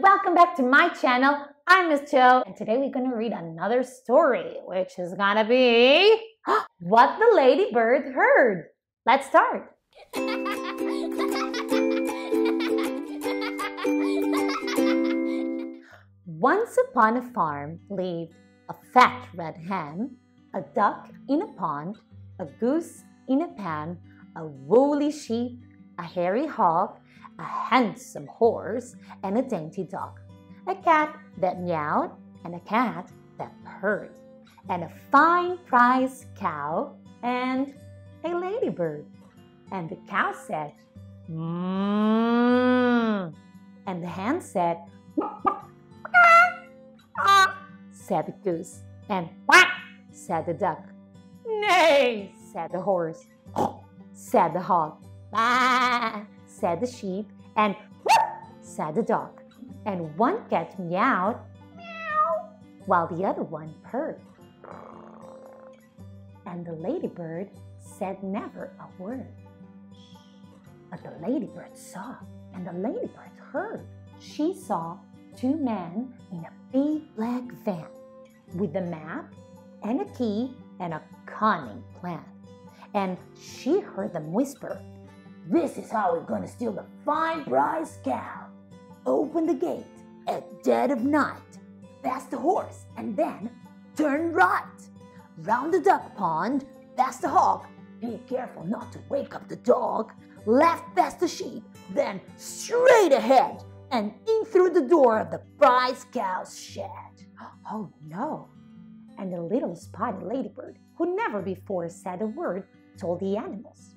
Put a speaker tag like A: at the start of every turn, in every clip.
A: Welcome back to my channel. I'm Miss Jo, and today we're gonna read another story, which is gonna be What the Ladybird Heard. Let's start. Once upon a farm lived a fat red hen, a duck in a pond, a goose in a pan, a woolly sheep, a hairy hog, a handsome horse, and a dainty dog, a cat that meowed, and a cat that purred, and a fine prize cow, and a ladybird. And the cow said, Mmm. And the hen said, Quack, said the goose, and quack, said the duck. Nay, said the horse, said the hog, bah, said the sheep, and whoop, said the dog. And one cat meowed, meow, while the other one purred. And the ladybird said never a word. But the ladybird saw, and the ladybird heard. She saw two men in a big black van with a map and a key and a cunning plan. And she heard them whisper, This is how we're to steal the fine prize cow. Open the gate at dead of night, past the horse, and then turn right. Round the duck pond, past the hog. Be careful not to wake up the dog. Left past the sheep, then straight ahead and in through the door of the prize cow's shed. Oh no! And the little spotted ladybird, who never before said a word, told the animals.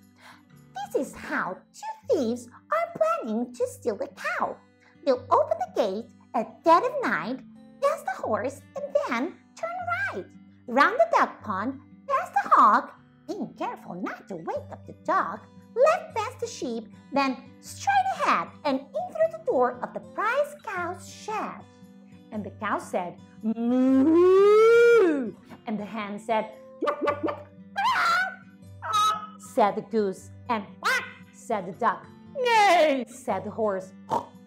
A: This is how two thieves are planning to steal the cow. They'll open the gate at dead of night, past the horse, and then turn right. Round the duck pond, past the hog, being careful not to wake up the dog, left past the sheep, then straight ahead and in through the door of the prize cow's shed. And the cow said, Moo! And the hen said, said the goose, and quack, said the duck. Nay, said the horse,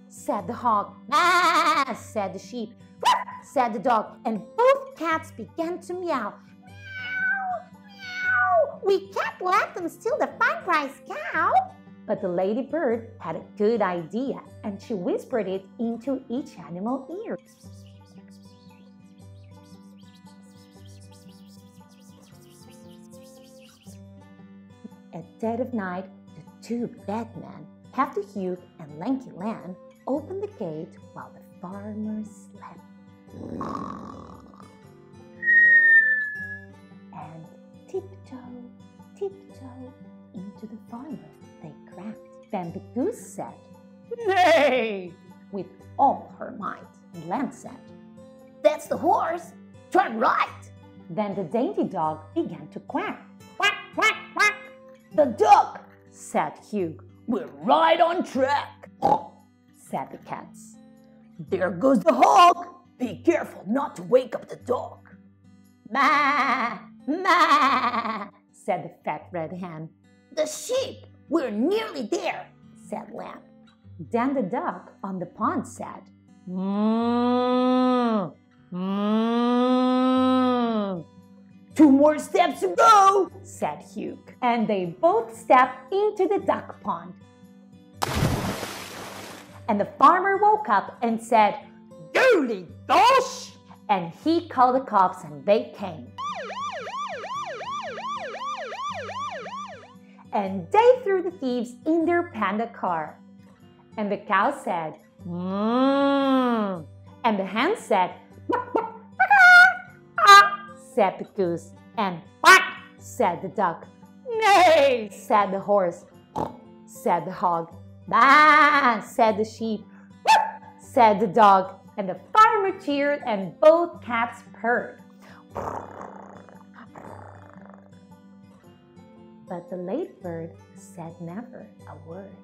A: said the hog, ah, said the sheep, said the dog, and both cats began to meow. Meow, meow. We can't let them steal the fine prize cow. But the ladybird had a good idea, and she whispered it into each animal ear. At dead of night, the two bad men, Hefty Hugh and Lanky Len, opened the gate while the farmer slept. And tiptoe, tiptoe into the farmer they crept. Then the goose said, Nay! with all her might. And said, That's the horse! Turn right! Then the dainty dog began to quack, quack! The duck, said Hugh. We're right on track, said the cats. There goes the hog. Be careful not to wake up the dog. Ma, ma, said the fat red hen. The sheep, we're nearly there, said Len. Then the duck on the pond said, Mmm, mmm. Two more steps to go, said Hugh. And they both stepped into the duck pond. And the farmer woke up and said, Holy gosh! And he called the cops and they came. And they threw the thieves in their panda car. And the cow said, Mmm. And the hen said, said the goose, and quack, said the duck. Nay, said the horse, said the hog. Bah, said the sheep, said the dog, and the farmer cheered, and both cats purred. But the ladybird said never a word.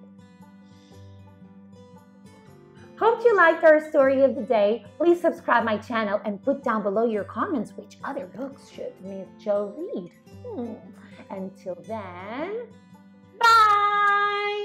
A: Hope you liked our story of the day. Please subscribe my channel and put down below your comments which other books should Miss Jo read. Hmm. Until then, bye!